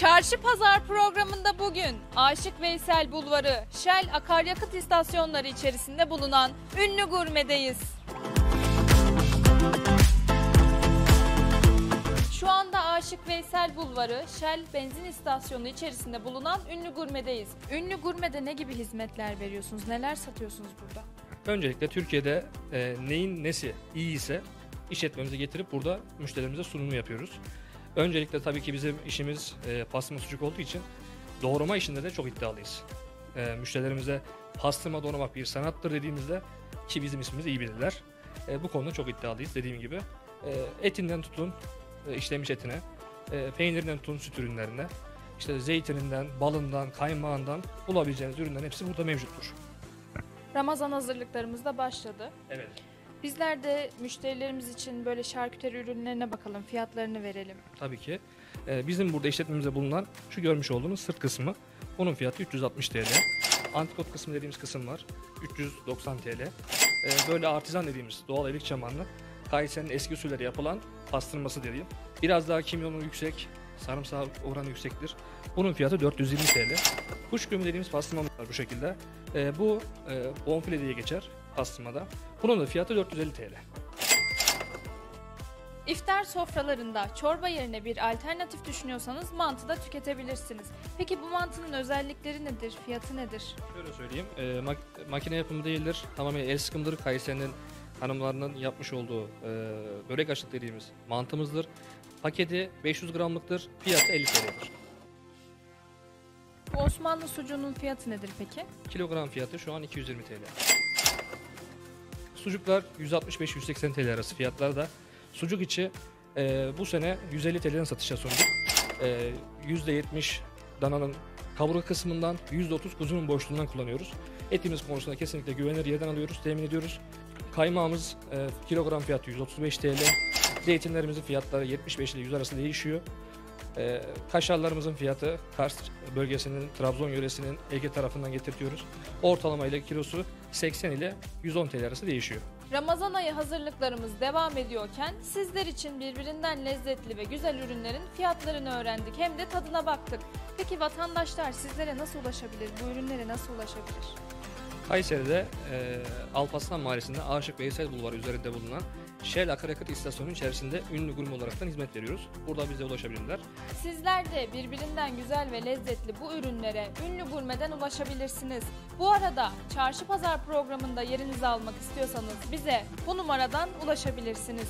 Çarşı Pazar programında bugün Aşık Veysel Bulvarı, Shell akaryakıt istasyonları içerisinde bulunan ünlü gurmedeyiz. Şu anda Aşık Veysel Bulvarı, Shell benzin istasyonu içerisinde bulunan ünlü gurmedeyiz. Ünlü gurmede ne gibi hizmetler veriyorsunuz? Neler satıyorsunuz burada? Öncelikle Türkiye'de e, neyin nesi iyi ise işletmemize getirip burada müşterilerimize sunumu yapıyoruz. Öncelikle tabii ki bizim işimiz e, pastırma sucuk olduğu için doğrama işinde de çok iddialıyız. E, müşterilerimize pastırma doğramak bir sanattır dediğimizde ki bizim ismimizi iyi bilirler. E, bu konuda çok iddialıyız dediğim gibi. E, etinden tutun e, işlemiş etine, e, peynirinden tutun süt ürünlerine, işte zeytininden, balından, kaymağından bulabileceğiniz ürünlerin hepsi burada mevcuttur. Ramazan hazırlıklarımız da başladı. Evet. Bizler de müşterilerimiz için böyle şarküteri ürünlerine bakalım, fiyatlarını verelim. Tabii ki. Ee, bizim burada işletmemizde bulunan şu görmüş olduğunuz sırt kısmı. Bunun fiyatı 360 TL. Antikot kısmı dediğimiz kısım var. 390 TL. Ee, böyle artizan dediğimiz doğal erik çamanlı Kayseri'nin eski usulleri yapılan pastırması dediğim. Biraz daha kimyonu yüksek, sarımsağı oranı yüksektir. Bunun fiyatı 420 TL. Kuş gömü dediğimiz pastırmamız var bu şekilde. Ee, bu e, bonfile diye geçer pastırmada. Bunun da fiyatı 450 TL. İftar sofralarında çorba yerine bir alternatif düşünüyorsanız mantı da tüketebilirsiniz. Peki bu mantının özellikleri nedir, fiyatı nedir? Şöyle söyleyeyim, e, mak- makine yapımı değildir. Tamamen el sıkımdır. Kayseri'nin hanımlarının yapmış olduğu e, börek aşık dediğimiz mantımızdır. Paketi 500 gramlıktır. Fiyatı 50 TL'dir. Bu Osmanlı sucuğunun fiyatı nedir peki? Kilogram fiyatı şu an 220 TL. Sucuklar 165-180 TL arası fiyatlarda. Sucuk içi e, bu sene 150 TL'den satışa sunduk. E, %70 dananın kaburga kısmından, %30 kuzunun boşluğundan kullanıyoruz. Etimiz konusunda kesinlikle güvenilir yerden alıyoruz, temin ediyoruz. Kaymağımız e, kilogram fiyatı 135 TL. Zeytinlerimizin fiyatları 75 ile 100 arası değişiyor. E, kaşarlarımızın fiyatı Kars bölgesinin, Trabzon yöresinin Ege tarafından getirtiyoruz. Ortalama ile kilosu 80 ile 110 TL arası değişiyor. Ramazan ayı hazırlıklarımız devam ediyorken sizler için birbirinden lezzetli ve güzel ürünlerin fiyatlarını öğrendik hem de tadına baktık. Peki vatandaşlar sizlere nasıl ulaşabilir? Bu ürünlere nasıl ulaşabilir? Kayseri'de e, Alparslan Mahallesi'nde Aşık Veysel Bulvarı üzerinde bulunan Shell Akaryakıt İstasyonu içerisinde ünlü gurum olaraktan hizmet veriyoruz. Burada bize ulaşabilirler. Sizler de birbirinden güzel ve lezzetli bu ürünlere ünlü gurmeden ulaşabilirsiniz. Bu arada Çarşı Pazar programında yerinizi almak istiyorsanız bize bu numaradan ulaşabilirsiniz.